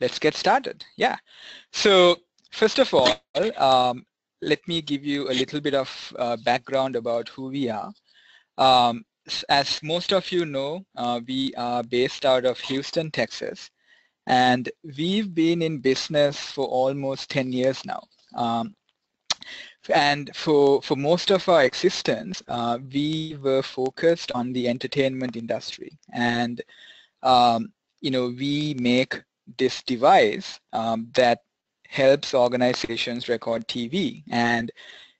let's get started. Yeah. So first of all, um, let me give you a little bit of uh, background about who we are. Um, as most of you know, uh, we are based out of Houston, Texas, and we've been in business for almost 10 years now. Um, and for, for most of our existence, uh, we were focused on the entertainment industry. And, um, you know, we make this device um, that helps organizations record TV. And,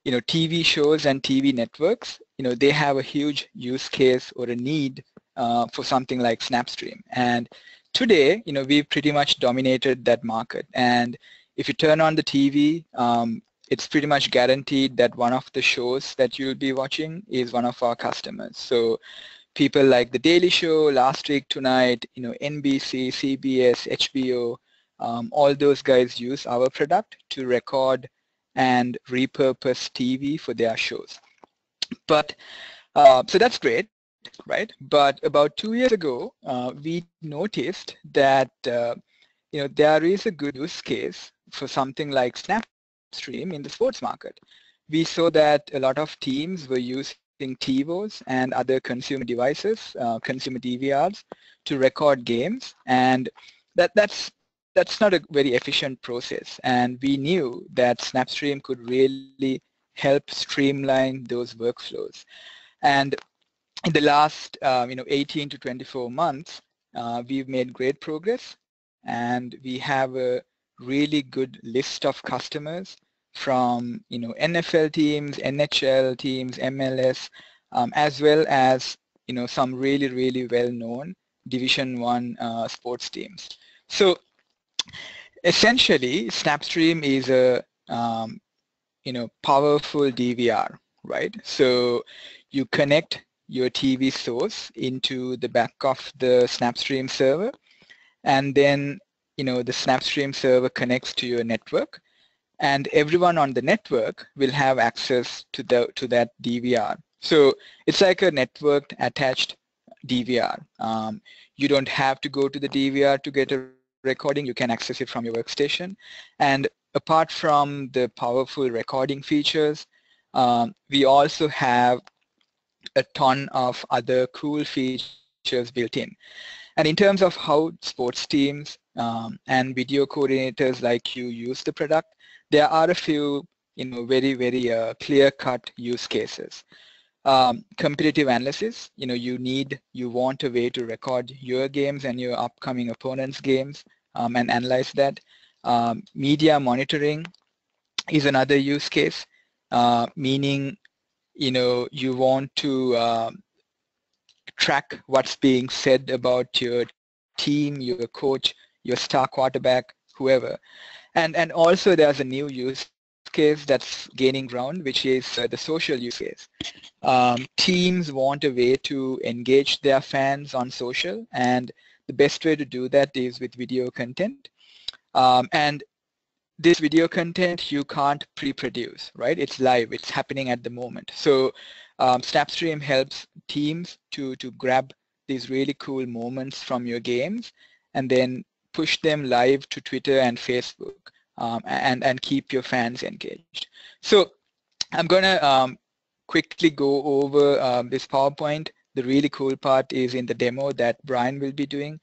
you know, TV shows and TV networks, you know, they have a huge use case or a need uh, for something like Snapstream. And today, you know, we've pretty much dominated that market. And if you turn on the TV, um, it's pretty much guaranteed that one of the shows that you'll be watching is one of our customers. So people like The Daily Show, Last Week Tonight, you know, NBC, CBS, HBO, um, all those guys use our product to record and repurpose TV for their shows. But, uh, so that's great, right? But about two years ago, uh, we noticed that, uh, you know, there is a good use case for something like Snapstream in the sports market. We saw that a lot of teams were using TiVos and other consumer devices, uh, consumer DVRs, to record games, and that that's that's not a very efficient process. And we knew that Snapstream could really help streamline those workflows. And in the last, um, you know, 18 to 24 months, uh, we've made great progress, and we have a really good list of customers from you know NFL teams, NHL teams, MLS, um, as well as you know some really really well-known Division One uh, sports teams. So essentially, Snapstream is a um, you know powerful DVR, right? So you connect your TV source into the back of the Snapstream server, and then you know, the Snapstream server connects to your network and everyone on the network will have access to the to that DVR. So it's like a networked attached DVR. Um, you don't have to go to the DVR to get a recording. You can access it from your workstation. And apart from the powerful recording features, um, we also have a ton of other cool features built in. And in terms of how sports teams um, and video coordinators like you use the product, there are a few you know, very, very uh, clear-cut use cases. Um, competitive analysis, you know, you need, you want a way to record your games and your upcoming opponent's games um, and analyze that. Um, media monitoring is another use case, uh, meaning, you know, you want to uh, track what's being said about your team, your coach, your star quarterback, whoever. And, and also there's a new use case that's gaining ground, which is uh, the social use case. Um, teams want a way to engage their fans on social, and the best way to do that is with video content. Um, and this video content you can't pre-produce, right? It's live, it's happening at the moment. So um, Snapstream helps teams to, to grab these really cool moments from your games and then push them live to Twitter and Facebook um, and, and keep your fans engaged. So I'm going to um, quickly go over um, this PowerPoint. The really cool part is in the demo that Brian will be doing.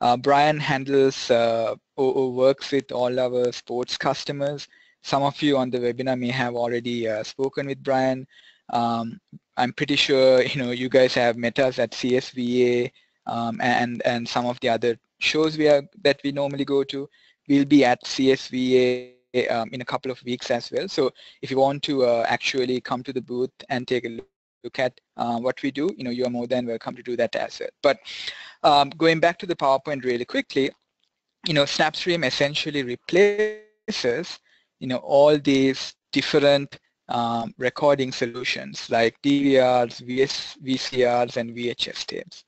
Uh, Brian handles uh, or, or, works with all our sports customers. Some of you on the webinar may have already uh, spoken with Brian. Um, I'm pretty sure you know you guys have met us at CSVA um, and and some of the other shows we are that we normally go to. We'll be at CSVA um, in a couple of weeks as well. So if you want to uh, actually come to the booth and take a look at uh, what we do, you know, you are more than welcome to do that as well. But um, going back to the PowerPoint really quickly, you know, Snapstream essentially replaces, you know, all these different um, recording solutions like DVRs, VS, VCRs, and VHS tapes.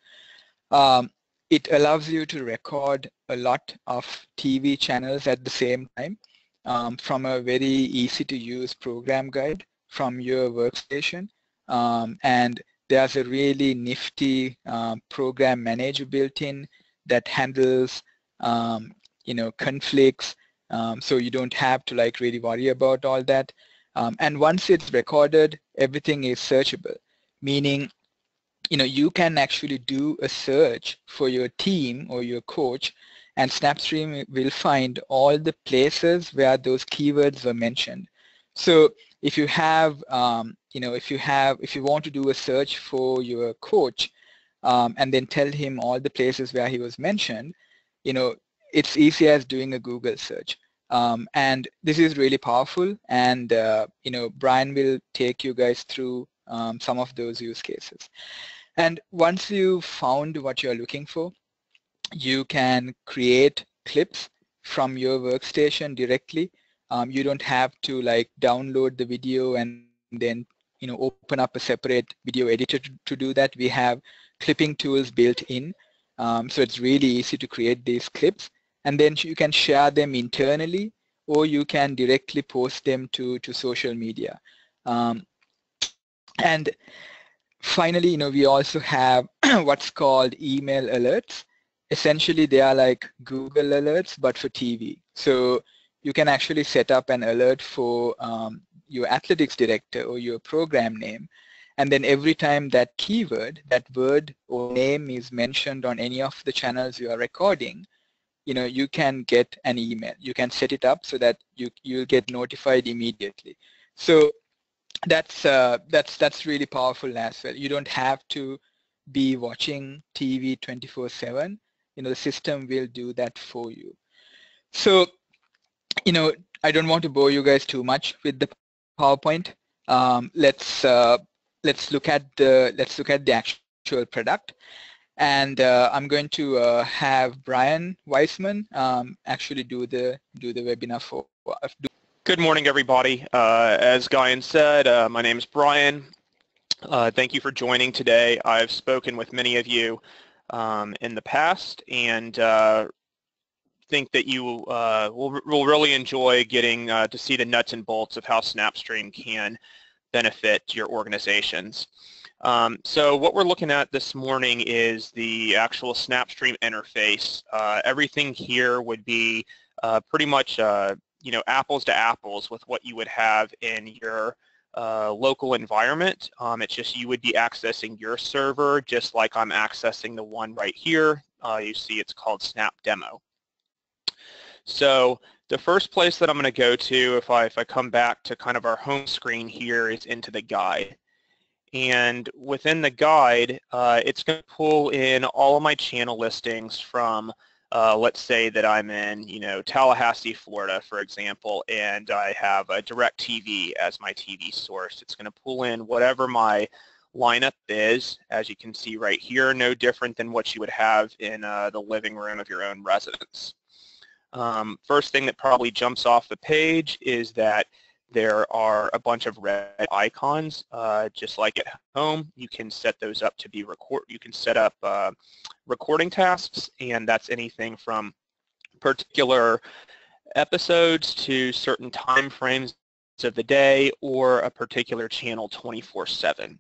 Um, it allows you to record a lot of TV channels at the same time um, from a very easy to use program guide from your workstation. Um, and there's a really nifty um, program manager built in that handles um, you know, conflicts, um, so you don't have to like really worry about all that. And once it's recorded, everything is searchable, meaning, you know, you can actually do a search for your team or your coach and Snapstream will find all the places where those keywords were mentioned. So if you have, um, you know, if you have, if you want to do a search for your coach um, and then tell him all the places where he was mentioned, you know, it's easy as doing a Google search. Um, and this is really powerful and uh, you know Brian will take you guys through um, some of those use cases. And once you've found what you're looking for, you can create clips from your workstation directly. Um, you don't have to like download the video and then you know open up a separate video editor to, to do that. We have clipping tools built in. Um, so it's really easy to create these clips and then you can share them internally or you can directly post them to, to social media. Um, and finally, you know, we also have what's called email alerts. Essentially, they are like Google alerts, but for TV. So you can actually set up an alert for um, your athletics director or your program name. And then every time that keyword, that word or name is mentioned on any of the channels you are recording, you know, you can get an email. You can set it up so that you you'll get notified immediately. So that's uh, that's that's really powerful as well. You don't have to be watching TV 24/7. You know, the system will do that for you. So, you know, I don't want to bore you guys too much with the PowerPoint. Um, let's uh, let's look at the let's look at the actual product. And uh, I'm going to uh, have Brian Weissman um, actually do the do the webinar for. Uh, Good morning, everybody. Uh, as Gayan said, uh, my name is Brian. Uh, thank you for joining today. I've spoken with many of you um, in the past and think that you will, will really enjoy getting to see the nuts and bolts of how SnapStream can benefit your organizations. Um, so what we're looking at this morning is the actual SnapStream interface. Uh, everything here would be uh, pretty much uh, you know apples to apples with what you would have in your uh, local environment. Um, it's just you would be accessing your server just like I'm accessing the one right here. Uh, you see it's called Snap Demo. So the first place that I'm going to go to if I, if I come back to kind of our home screen here is into the guide. And within the guide, uh, it's going to pull in all of my channel listings from, uh, let's say that I'm in, you know, Tallahassee, Florida, for example, and I have a DirecTV as my TV source. It's going to pull in whatever my lineup is, as you can see right here, no different than what you would have in uh, the living room of your own residence. Um, first thing that probably jumps off the page is that there are a bunch of red icons, uh, just like at home. You can set those up to be record. You can set up uh, recording tasks, and that's anything from particular episodes to certain time frames of the day or a particular channel 24-7.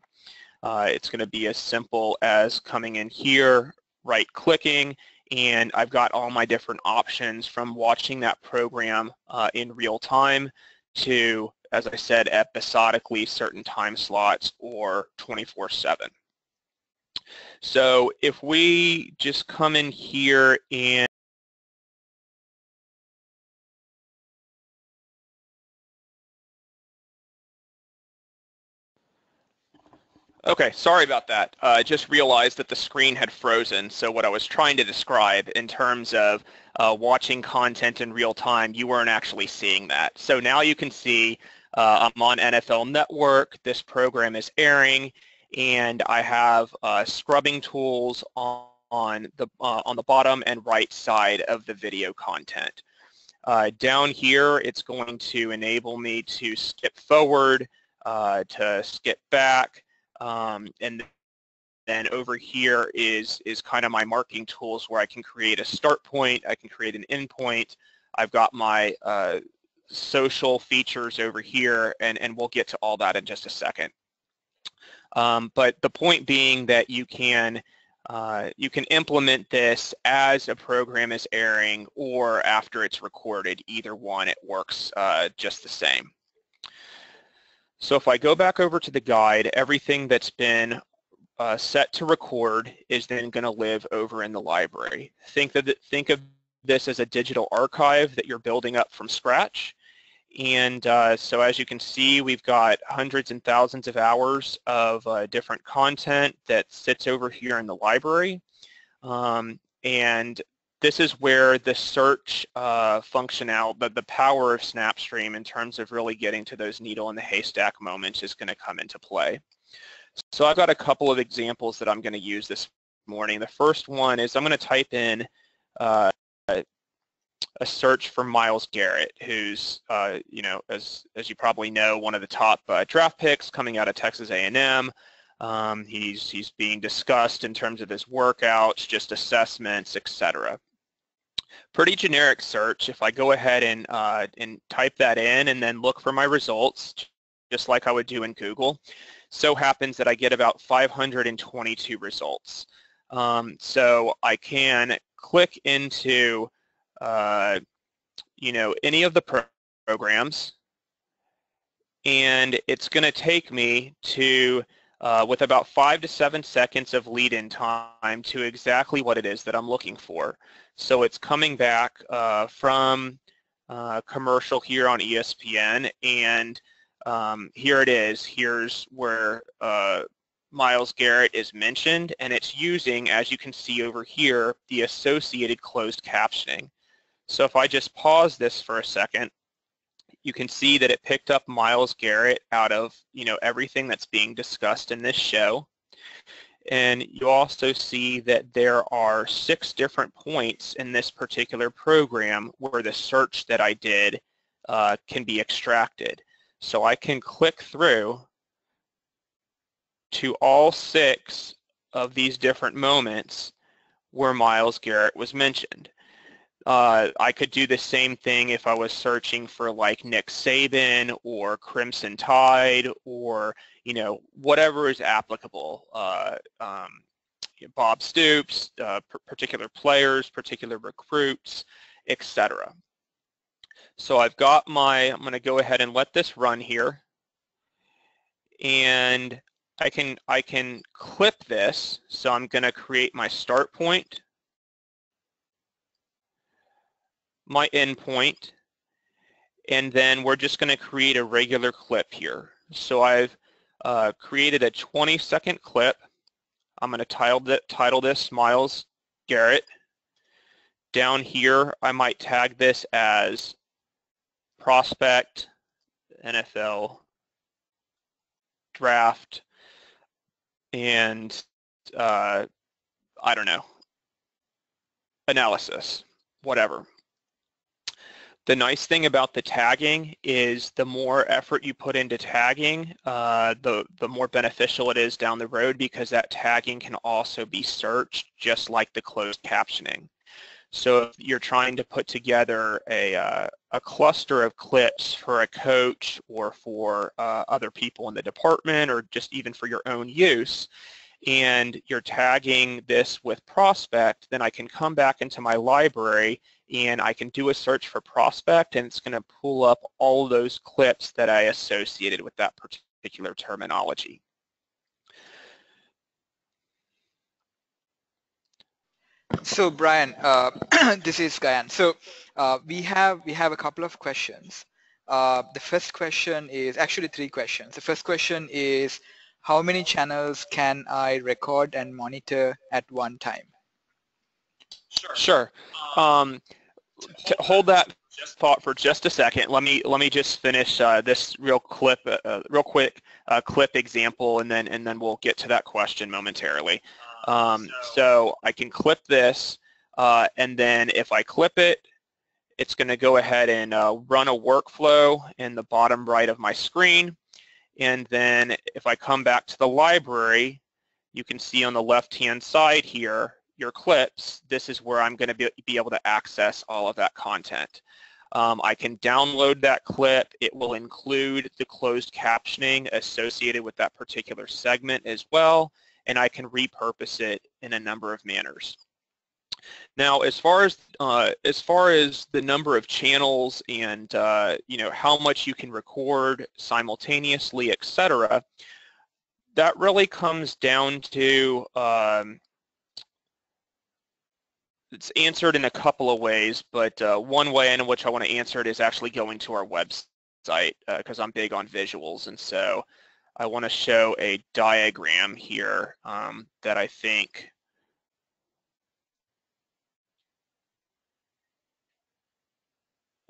Uh, it's going to be as simple as coming in here, right-clicking, and I've got all my different options from watching that program uh, in real time to, as I said, episodically certain time slots or 24-7. So if we just come in here and Okay, sorry about that. Uh, I just realized that the screen had frozen, so what I was trying to describe in terms of uh, watching content in real time, you weren't actually seeing that. So now you can see uh, I'm on NFL Network, this program is airing, and I have uh, scrubbing tools on, on the, uh, on the bottom and right side of the video content. Uh, down here, it's going to enable me to skip forward, to skip back, um, and then over here is, is kind of my marking tools where I can create a start point, I can create an end point. I've got my uh, social features over here, and, and we'll get to all that in just a second. Um, but the point being that you can uh, you can implement this as a program is airing or after it's recorded. Either one, it works uh, just the same. So if I go back over to the guide, everything that's been uh, set to record is then going to live over in the library. Think think of this as a digital archive that you're building up from scratch. And uh, so as you can see, we've got hundreds and thousands of hours of uh, different content that sits over here in the library. Um, and this is where the search uh, functionality, the, the power of SnapStream in terms of really getting to those needle in the haystack moments is going to come into play. So I've got a couple of examples that I'm going to use this morning. The first one is I'm going to type in uh, a search for Myles Garrett, who's, uh, you know, as, as you probably know, one of the top uh, draft picks coming out of Texas A&M. Um, he's, he's being discussed in terms of his workouts, just assessments, etc. Pretty generic search. If I go ahead and, uh, and type that in and then look for my results, just like I would do in Google, so happens that I get about 522 results. Um, so I can click into uh, you know, any of the pro programs, and it's going to take me to, uh, with about five to seven seconds of lead-in time to exactly what it is that I'm looking for. So it's coming back uh, from uh, commercial here on ESPN, and um, here it is. Here's where uh, Myles Garrett is mentioned, and it's using, as you can see over here, the associated closed captioning. So if I just pause this for a second, you can see that it picked up Myles Garrett out of, you know, everything that's being discussed in this show. And you also see that there are six different points in this particular program where the search that I did uh, can be extracted. So I can click through to all six of these different moments where Myles Garrett was mentioned. Uh, I could do the same thing if I was searching for like Nick Saban or Crimson Tide or, you know, whatever is applicable. Uh, um, Bob Stoops, uh, particular players, particular recruits, etc. So I've got my, I'm going to go ahead and let this run here. And I can, I can clip this. So I'm going to create my start point my endpoint, and then we're just going to create a regular clip here. So I've uh, created a 20 second clip. I'm going to title, title this Myles Garrett. Down here, I might tag this as prospect, NFL, draft, and uh, I don't know, analysis, whatever. The nice thing about the tagging is the more effort you put into tagging, uh, the, the more beneficial it is down the road because that tagging can also be searched just like the closed captioning. So if you're trying to put together a, uh, a cluster of clips for a coach or for uh, other people in the department or just even for your own use, and you're tagging this with prospect, then I can come back into my library and I can do a search for prospect and it's going to pull up all those clips that I associated with that particular terminology. So Brian, uh, this is Gayan. So uh, we have we have a couple of questions. Uh, the first question is actually three questions. The first question is how many channels can I record and monitor at one time? Sure. Sure. Um, hold that thought for just a second. Let me let me just finish uh, this real clip, uh, uh, real quick uh, clip example, and then and then we'll get to that question momentarily. Um, so I can clip this, uh, and then if I clip it, it's going to go ahead and uh, run a workflow in the bottom right of my screen. And then if I come back to the library, you can see on the left-hand side here, your clips, this is where I'm going to be, be able to access all of that content. Um, I can download that clip. It will include the closed captioning associated with that particular segment as well. and I can repurpose it in a number of manners. Now, as far as uh, as far as the number of channels and uh, you know how much you can record simultaneously, etc., that really comes down to um, it's answered in a couple of ways, but uh, one way in which I want to answer it is actually going to our website because uh, I'm big on visuals, and so I want to show a diagram here um, that I think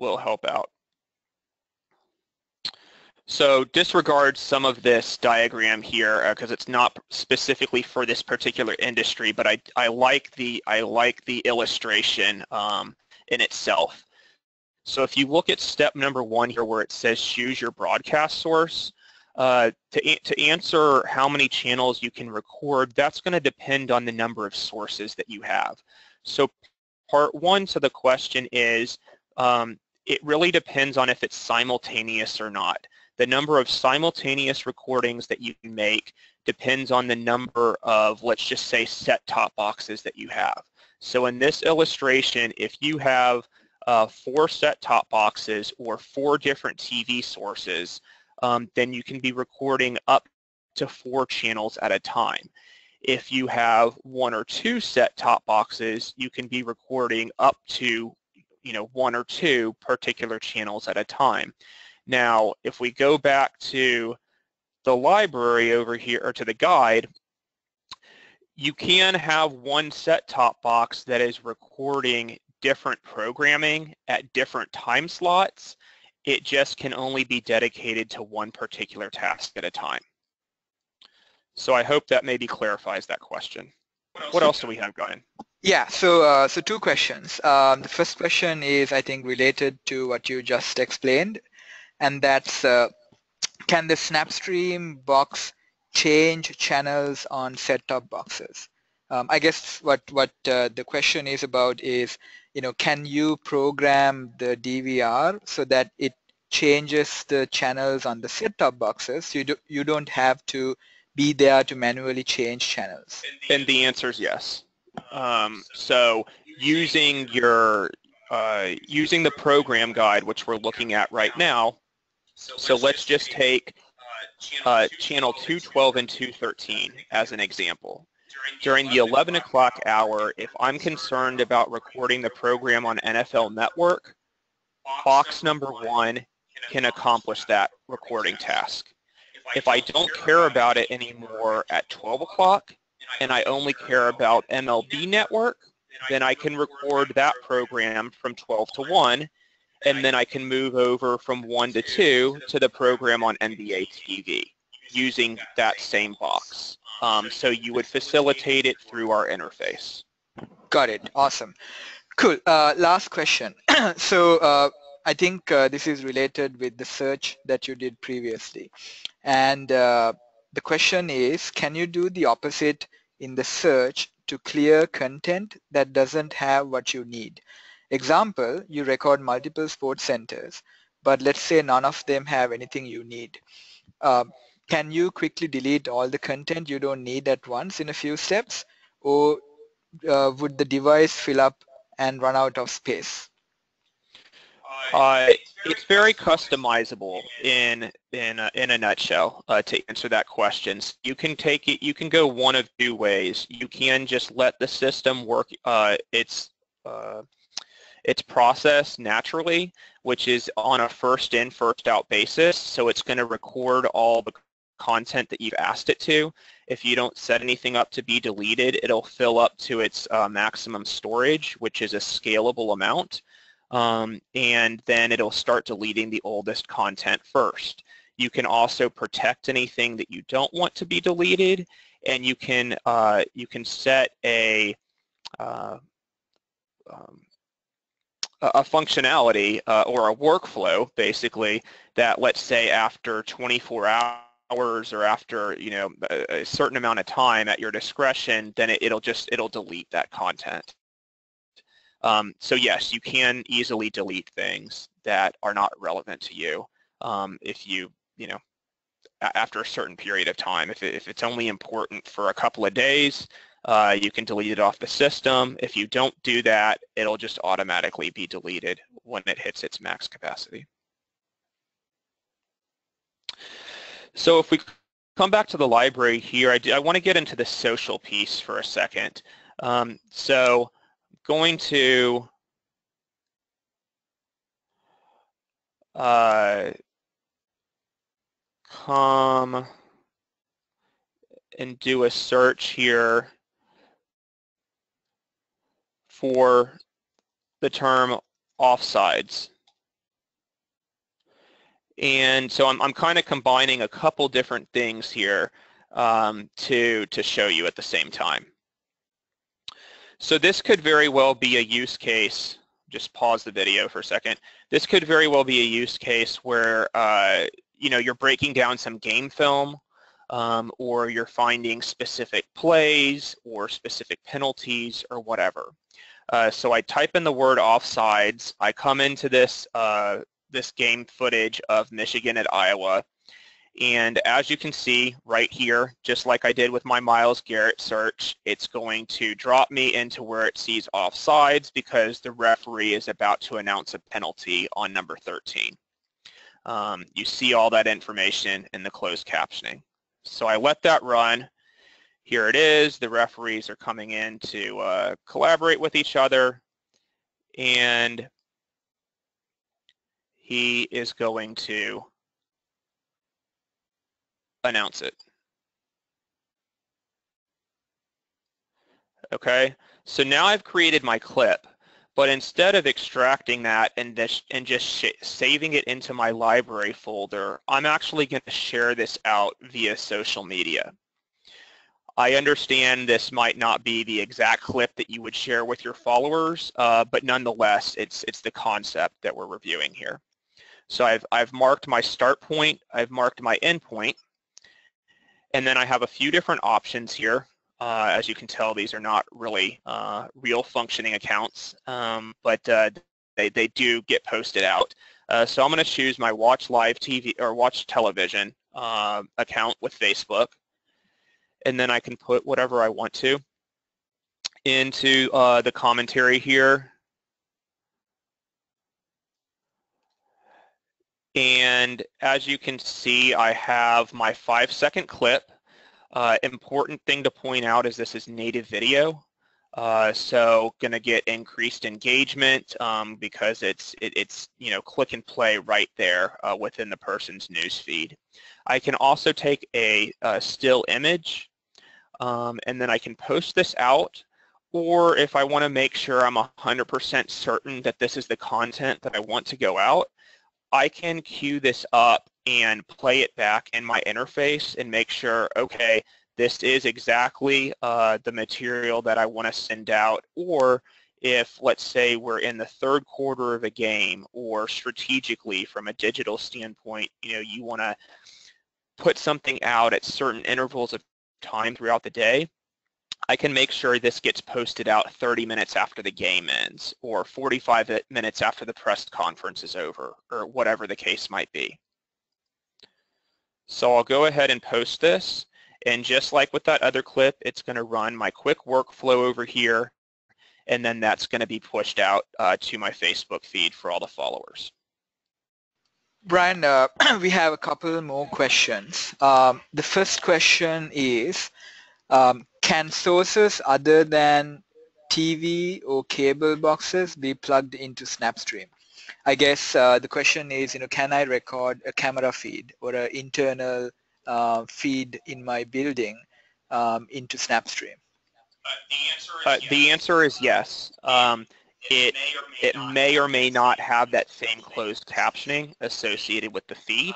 will help out. So disregard some of this diagram here because uh, it's not specifically for this particular industry, but I, I like the I like the illustration um, in itself. So if you look at step number one here where it says choose your broadcast source, uh, to, to answer how many channels you can record, that's going to depend on the number of sources that you have. So part one to the question is, um, it really depends on if it's simultaneous or not. The number of simultaneous recordings that you make depends on the number of, let's just say, set-top boxes that you have. So in this illustration, if you have uh, four set-top boxes or four different TV sources, um, then you can be recording up to four channels at a time. If you have one or two set-top boxes, you can be recording up to you know, one or two particular channels at a time. Now, if we go back to the library over here, or to the guide, you can have one set-top box that is recording different programming at different time slots. It just can only be dedicated to one particular task at a time. So I hope that maybe clarifies that question. What else do we have going? Yeah, so uh, so two questions. Um, the first question is, I think, related to what you just explained, and that's, uh, can the Snapstream box change channels on set-top boxes? Um, I guess what what uh, the question is about is, you know, can you program the DVR so that it changes the channels on the set-top boxes? You do, you don't have to be there to manually change channels. And the answer is yes. Um, so using your uh, using the program guide, which we're looking at right now, so let's just take uh, channel 212 and 213 as an example. During the 11 o'clock hour, if I'm concerned about recording the program on NFL Network, box number one can accomplish that recording task. If I don't care about it anymore at 12 o'clock, and I only care about MLB Network, then I can record that program from 12 to 1, and then I can move over from 1 to 2 to the program on NBA TV using that same box. Um, so you would facilitate it through our interface. Got it. Awesome. Cool. Uh, last question. so uh, I think uh, this is related with the search that you did previously. And uh, the question is, can you do the opposite in the search to clear content that doesn't have what you need. Example, you record multiple sports centers, but let's say none of them have anything you need. Uh, can you quickly delete all the content you don't need at once in a few steps, or uh, would the device fill up and run out of space? Uh, it's very customizable in in a, in a nutshell uh, to answer that question. So you can take it. You can go one of two ways. You can just let the system work uh, its uh, its process naturally, which is on a first in first out basis. So it's going to record all the content that you've asked it to. If you don't set anything up to be deleted, it'll fill up to its uh, maximum storage, which is a scalable amount um, and then it'll start deleting the oldest content first. You can also protect anything that you don't want to be deleted, and you can uh, you can set a uh, um, a functionality uh, or a workflow basically that let's say after 24 hours or after you know a, a certain amount of time at your discretion then it, will just it'll delete that content um, so yes, you can easily delete things that are not relevant to you um, if you, you know, after a certain period of time. If, it, if it's only important for a couple of days, uh, you can delete it off the system. If you don't do that, it'll just automatically be deleted when it hits its max capacity. So if we come back to the library here, I, do, I want to get into the social piece for a second. Um, so going to uh, come and do a search here for the term offsides. And so I'm, I'm kind of combining a couple different things here um, to, to show you at the same time. So this could very well be a use case, just pause the video for a second. This could very well be a use case where uh, you know, you're breaking down some game film um, or you're finding specific plays or specific penalties or whatever. Uh, so I type in the word offsides. I come into this uh, this game footage of Michigan at Iowa. And as you can see right here, just like I did with my Myles Garrett search, it's going to drop me into where it sees offsides because the referee is about to announce a penalty on number 13. Um, you see all that information in the closed captioning. So I let that run. Here it is. The referees are coming in to uh, collaborate with each other. And he is going to announce it. Okay, so now I've created my clip, but instead of extracting that and, this, and just saving it into my library folder, I'm actually going to share this out via social media. I understand this might not be the exact clip that you would share with your followers, uh, but nonetheless, it's, it's the concept that we're reviewing here. So I've, I've marked my start point, I've marked my end point, and then I have a few different options here. Uh, as you can tell, these are not really uh, real functioning accounts, um, but uh, they, they do get posted out. Uh, so I'm going to choose my Watch Live TV or Watch Television uh, account with Facebook, and then I can put whatever I want to into uh, the commentary here. And as you can see, I have my five second clip. Uh, important thing to point out is this is native video. Uh, so going to get increased engagement um, because it's it, it's you know click and play right there uh, within the person's news feed. I can also take a, a still image um, and then I can post this out or if I want to make sure I'm 100% certain that this is the content that I want to go out, I can queue this up and play it back in my interface and make sure, okay, this is exactly uh, the material that I want to send out. Or if, let's say, we're in the third quarter of a game or strategically from a digital standpoint, you know, you want to put something out at certain intervals of time throughout the day, I can make sure this gets posted out 30 minutes after the game ends or 45 minutes after the press conference is over or whatever the case might be. So I'll go ahead and post this and just like with that other clip, it's going to run my quick workflow over here and then that's going to be pushed out uh, to my Facebook feed for all the followers. Brian, uh, we have a couple more questions. Um, the first question is, um, can sources other than TV or cable boxes be plugged into Snapstream? I guess uh, the question is, you know, can I record a camera feed or an internal uh, feed in my building um, into Snapstream? Uh, the answer is yes. Um, it it may or may not have that same closed captioning associated with the feed,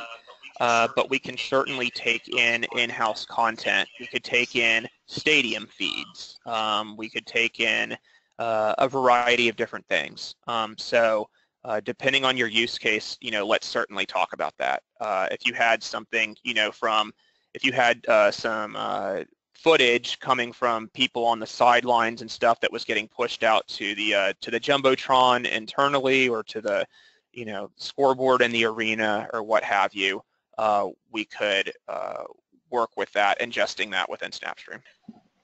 uh, but we can certainly take in in-house content. We could take in stadium feeds. Um, we could take in uh, a variety of different things. Um, so uh, depending on your use case, you know, let's certainly talk about that. Uh, if you had something, you know, from, if you had uh, some footage coming from people on the sidelines and stuff that was getting pushed out to the to the jumbotron internally or to the, you know, scoreboard in the arena or what have you, uh, we could uh, work with that, ingesting that within SnapStream.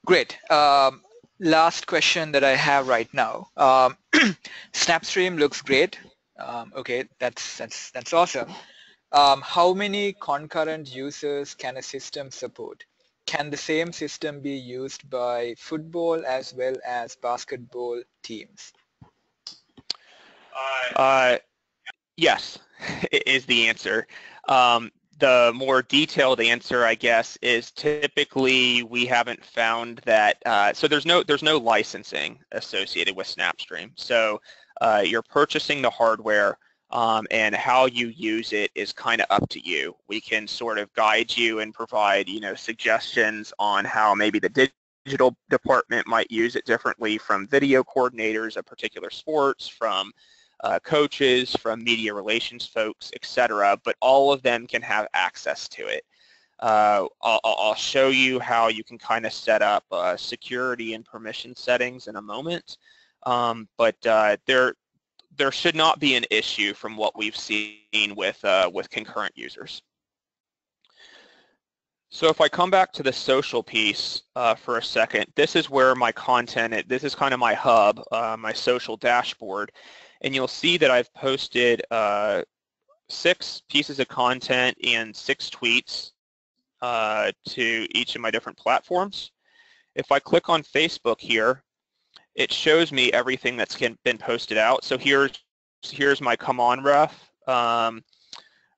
Great. Um, last question that I have right now. Um, SnapStream looks great. Um, okay, that's that's that's awesome. Um, how many concurrent users can a system support? Can the same system be used by football as well as basketball teams? Uh, yes, is the answer. Um, the more detailed answer, I guess, is typically we haven't found that. Uh, so there's no there's no licensing associated with SnapStream. So uh, you're purchasing the hardware, um, and how you use it is kind of up to you. We can sort of guide you and provide you know suggestions on how maybe the digital department might use it differently from video coordinators of particular sports, from uh, coaches, from media relations folks, etc. But all of them can have access to it. Uh, I'll, I'll, show you how you can kind of set up uh, security and permission settings in a moment. Um, but uh, there, there should not be an issue from what we've seen with, uh, with concurrent users. So if I come back to the social piece uh, for a second, this is where my content, this is kind of my hub, my social dashboard and you'll see that I've posted uh, six pieces of content and six tweets uh, to each of my different platforms. If I click on Facebook here, it shows me everything that's been posted out. So here's here's my come on ref um,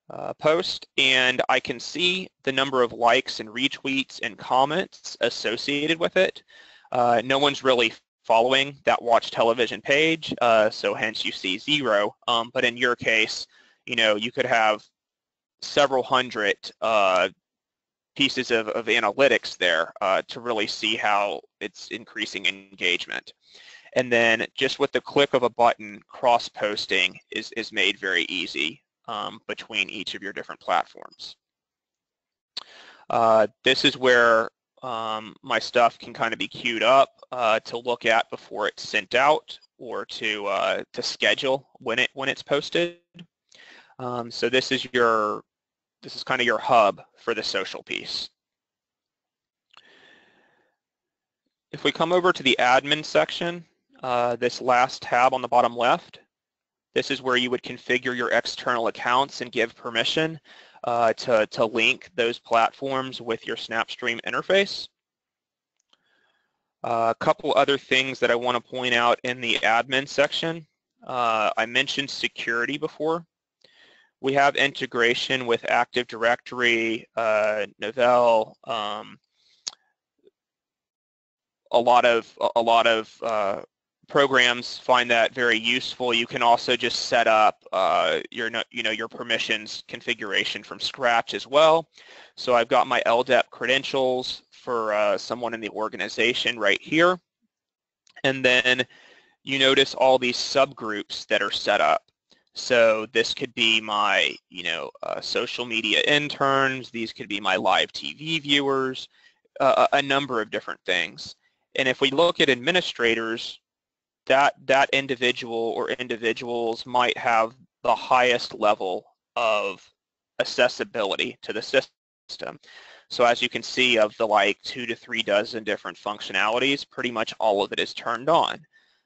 uh, post, and I can see the number of likes and retweets and comments associated with it. Uh, no one's really following that watch television page, uh, so hence you see zero. Um, but in your case, you know, you could have several hundred uh, pieces of, of analytics there uh, to really see how it's increasing engagement. And then just with the click of a button, cross-posting is, is made very easy um, between each of your different platforms. Uh, this is where um, my stuff can kind of be queued up uh, to look at before it's sent out or to uh, to schedule when it when it's posted. Um, so this is your this is kind of your hub for the social piece. If we come over to the admin section, uh, this last tab on the bottom left, this is where you would configure your external accounts and give permission uh, to, to link those platforms with your SnapStream interface. Uh, a couple other things that I want to point out in the admin section. Uh, I mentioned security before. We have integration with Active Directory, uh, Novell, um, a lot of a lot of uh, programs find that very useful. You can also just set up uh, your, you know, your permissions configuration from scratch as well. So I've got my LDAP credentials for uh, someone in the organization right here. And then you notice all these subgroups that are set up. So this could be my, you know, uh, social media interns. These could be my live TV viewers, uh, a number of different things. And if we look at administrators, that that individual or individuals might have the highest level of accessibility to the system. So as you can see of the like two to three dozen different functionalities, pretty much all of it is turned on.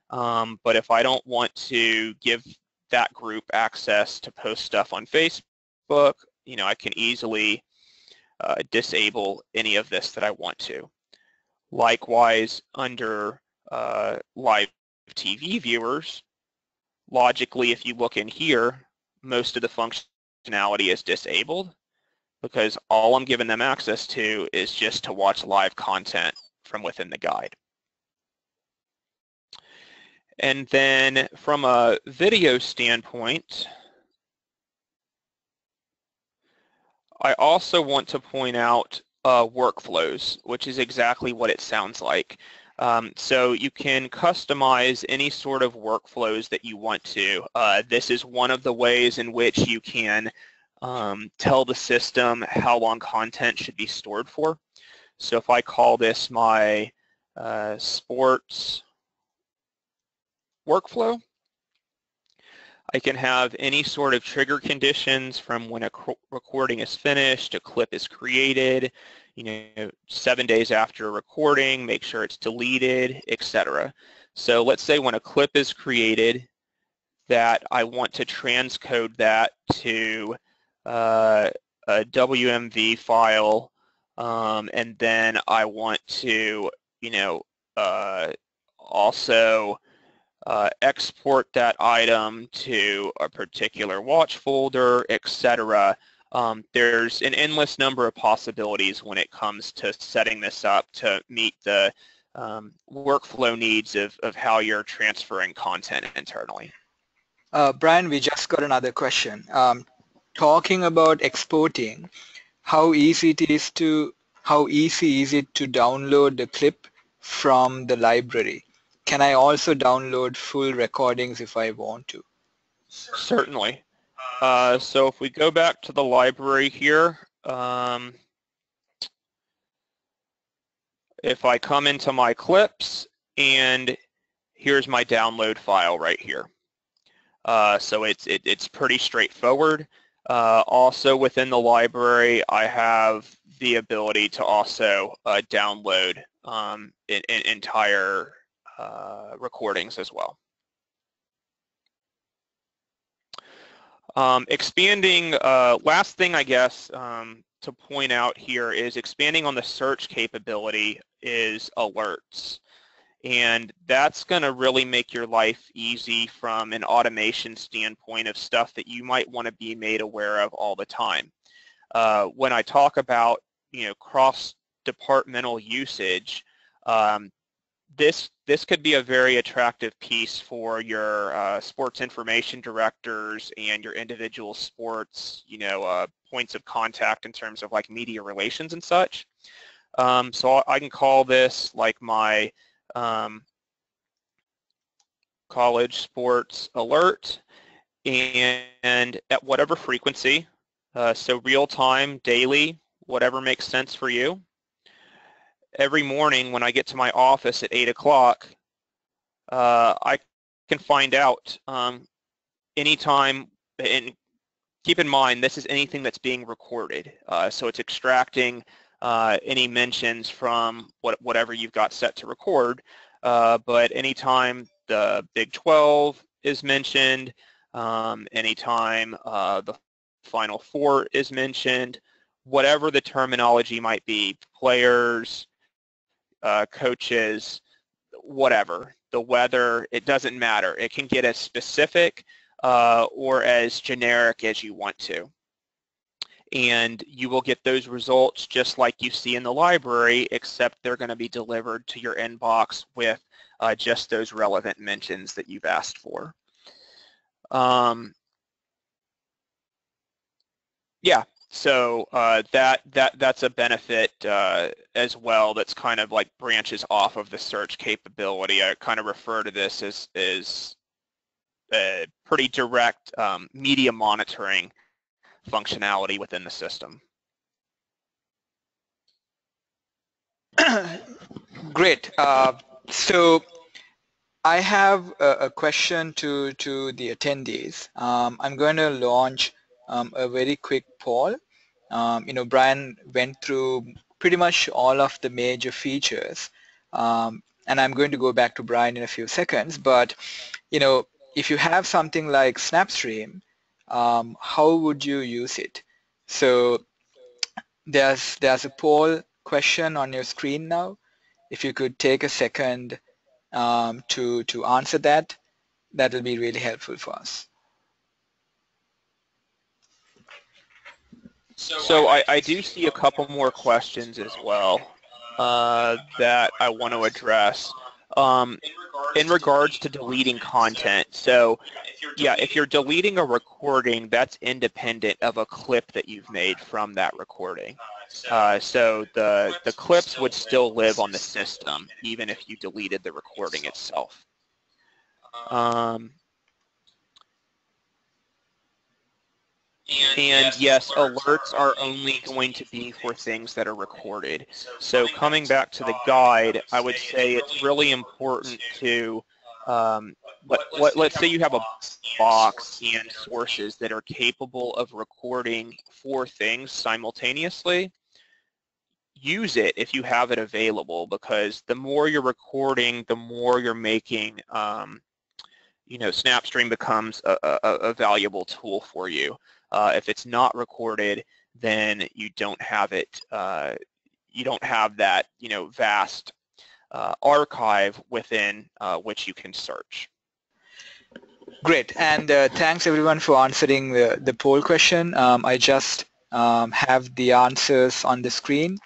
Um, but if I don't want to give that group access to post stuff on Facebook, you know, I can easily uh, disable any of this that I want to. Likewise, under uh, live TV viewers, logically, if you look in here, most of the functionality is disabled because all I'm giving them access to is just to watch live content from within the guide. And then from a video standpoint, I also want to point out uh, workflows, which is exactly what it sounds like. Um, so you can customize any sort of workflows that you want to. Uh, this is one of the ways in which you can um, tell the system how long content should be stored for. So if I call this my uh, sports workflow, I can have any sort of trigger conditions from when a recording is finished, a clip is created, you know, seven days after a recording, make sure it's deleted, etc. So let's say when a clip is created that I want to transcode that to uh, a WMV file um, and then I want to, you know, uh, also uh, export that item to a particular watch folder, etc. Um, there's an endless number of possibilities when it comes to setting this up to meet the um, workflow needs of, of how you're transferring content internally. Uh, Brian, we just got another question. Um, talking about exporting, how easy it is to how easy is it to download the clip from the library? Can I also download full recordings if I want to? Certainly. Uh, so if we go back to the library here, um, if I come into my clips and here's my download file right here. Uh, so it's, it, it's pretty straightforward. Uh, also within the library, I have the ability to also uh, download um, in, in entire uh, recordings as well. Um, expanding, uh, last thing I guess um, to point out here is expanding on the search capability is alerts. And that's going to really make your life easy from an automation standpoint of stuff that you might want to be made aware of all the time. Uh, when I talk about, you know, cross-departmental usage, um, this this could be a very attractive piece for your uh, sports information directors and your individual sports, you know, uh, points of contact in terms of like media relations and such. Um, so I can call this like my um, college sports alert and at whatever frequency, uh, so real time, daily, whatever makes sense for you. Every morning when I get to my office at 8 o'clock, uh, I can find out um, anytime, and keep in mind this is anything that's being recorded. Uh, so it's extracting uh, any mentions from what, whatever you've got set to record. Uh, but anytime the Big 12 is mentioned, um, anytime uh, the Final Four is mentioned, whatever the terminology might be, players, uh, coaches, whatever, the weather, it doesn't matter. It can get as specific uh, or as generic as you want to and you will get those results just like you see in the library, except they're going to be delivered to your inbox with uh, just those relevant mentions that you've asked for. Um, yeah, so uh, that that that's a benefit uh, as well. That's kind of like branches off of the search capability. I kind of refer to this as a pretty direct um, media monitoring functionality within the system. Great. Uh, so I have a, a, question to, to the attendees. Um, I'm going to launch um, a very quick poll. Um, you know, Brian went through pretty much all of the major features. Um, and I'm going to go back to Brian in a few seconds. But, you know, if you have something like Snapstream, um, how would you use it? So there's, there's a poll question on your screen now. If you could take a second um, to, to answer that, that will be really helpful for us. So I, I do see a couple more questions as well uh, that I want to address. Um, in regards to deleting content, so yeah, if you're deleting a recording, that's independent of a clip that you've made from that recording. Uh, so the, the clips would still live on the system, even if you deleted the recording itself. Um, And yes, alerts are only going to be for things that are recorded. So coming back to the guide, I would say it's really important to um, but let, let's say you have a box and sources that are capable of recording four things simultaneously. Use it if you have it available because the more you're recording, the more you're making, um, you know, Snapstream becomes a, a, a valuable tool for you. Uh, if it's not recorded, then you don't have it, uh, you don't have that, you know, vast uh, archive within uh, which you can search. Great, and uh, thanks everyone for answering the, the poll question. Um, I just um, have the answers on the screen.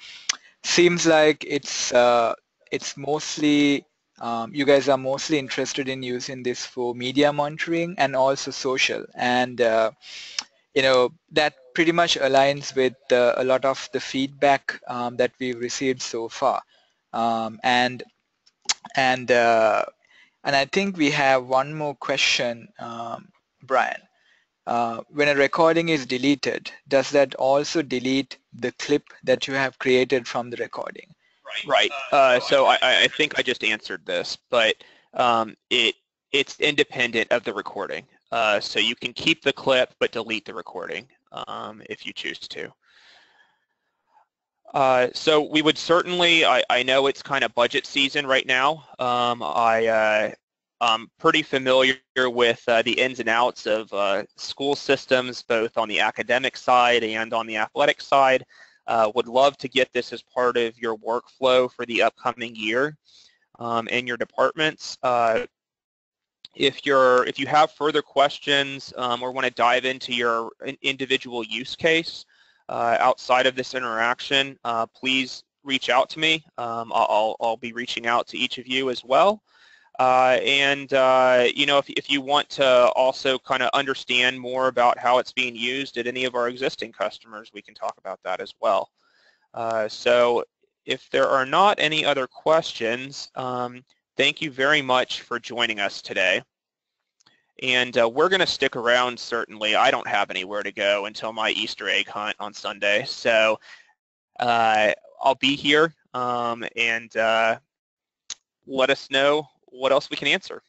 Seems like it's uh, it's mostly um, you guys are mostly interested in using this for media monitoring and also social, and uh, you know that pretty much aligns with uh, a lot of the feedback um, that we've received so far. Um, and and uh, and I think we have one more question, um, Brian. Uh, when a recording is deleted, does that also delete the clip that you have created from the recording? Right. Uh, so I, I, think I just answered this, but um, it it's independent of the recording. Uh, so you can keep the clip but delete the recording um, if you choose to. Uh, so we would certainly, I, I, know it's kind of budget season right now. Um, I, uh, I'm pretty familiar with uh, the ins and outs of uh, school systems, both on the academic side and on the athletic side. Uh, would love to get this as part of your workflow for the upcoming year um, in your departments. If you're, if you have further questions um, or want to dive into your individual use case, uh, outside of this interaction, uh, please reach out to me. Um, I'll, I'll be reaching out to each of you as well. Uh, and, uh, you know, if, if you want to also kind of understand more about how it's being used at any of our existing customers, we can talk about that as well. Uh, so if there are not any other questions, um, thank you very much for joining us today. And uh, we're going to stick around, certainly. I don't have anywhere to go until my Easter egg hunt on Sunday. So uh, I'll be here um, and uh, let us know what else we can answer.